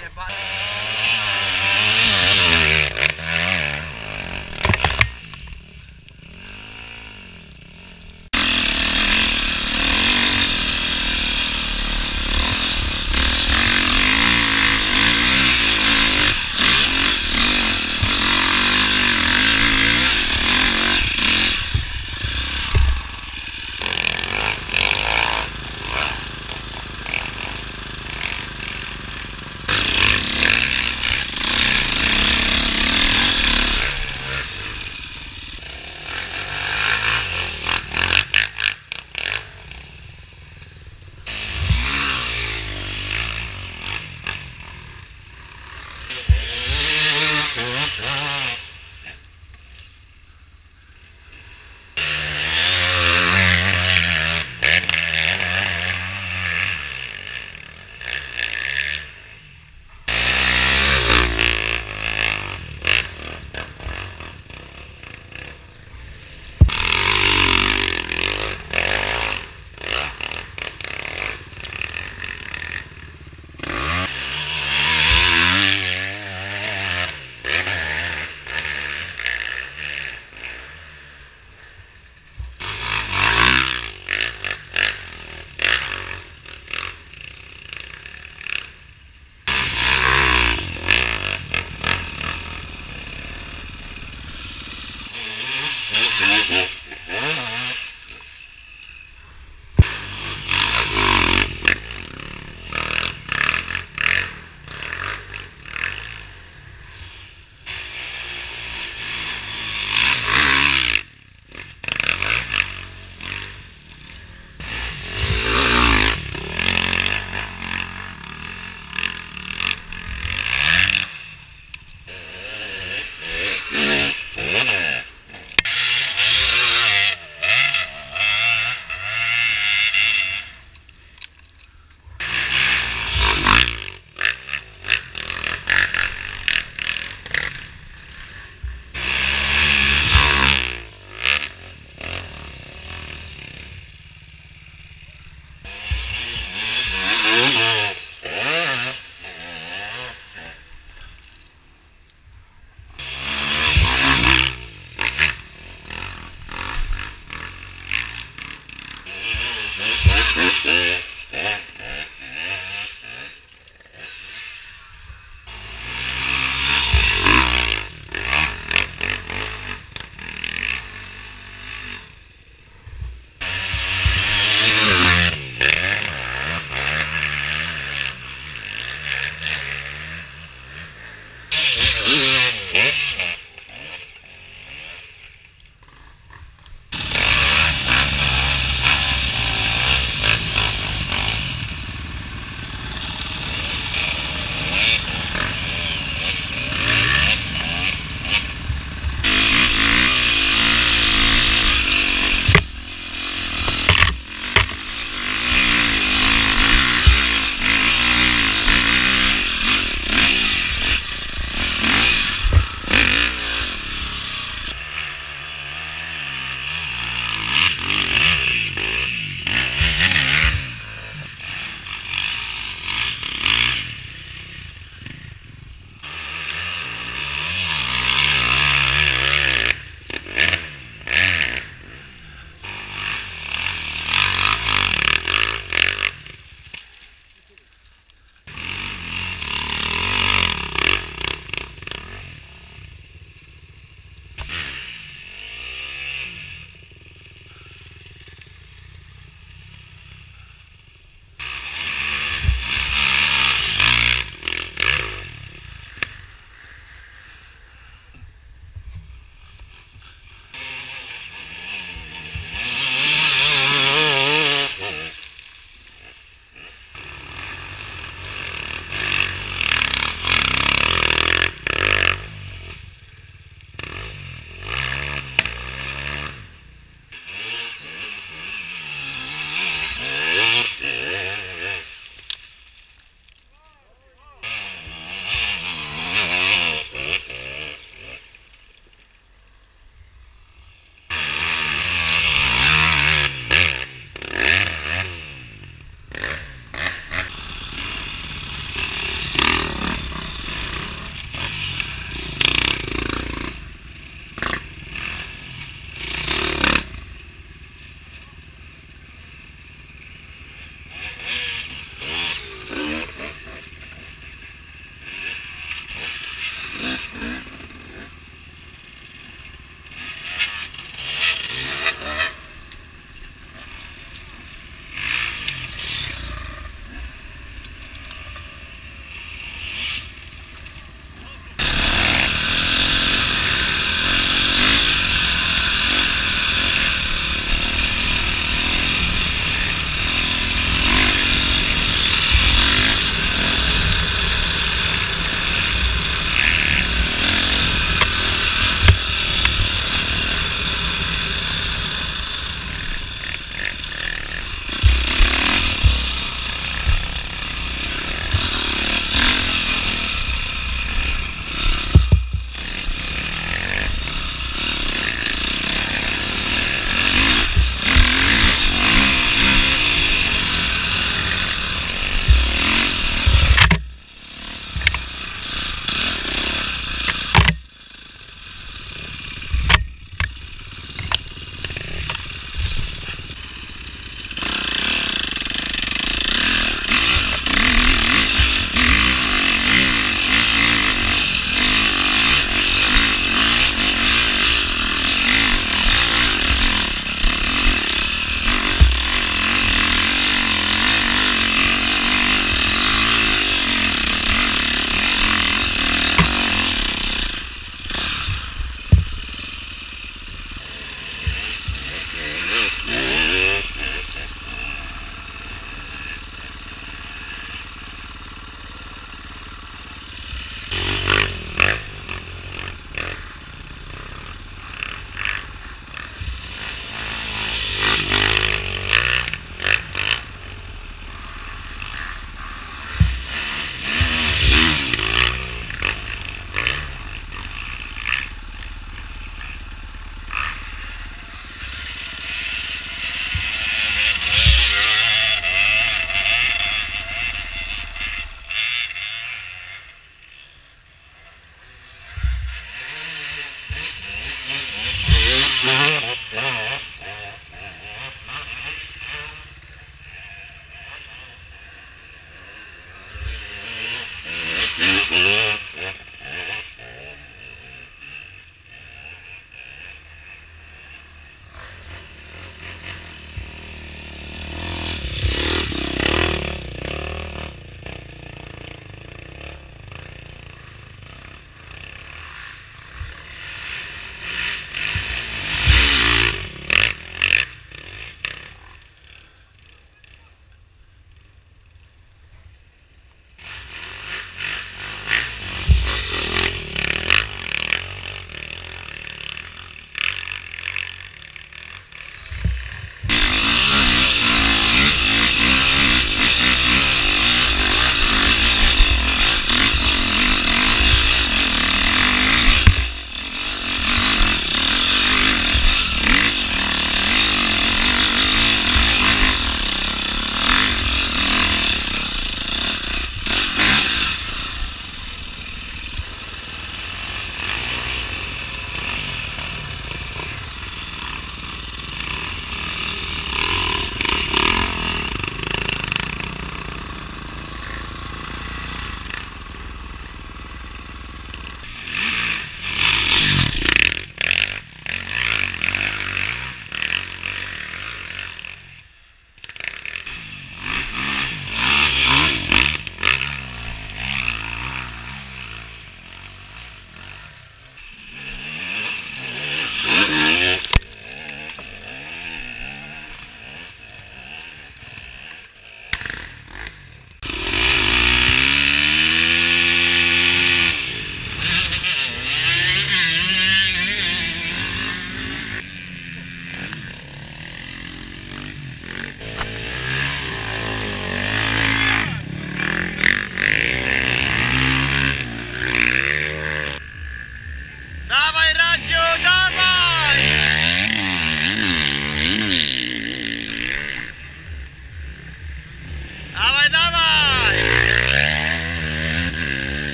Jebana. Yeah.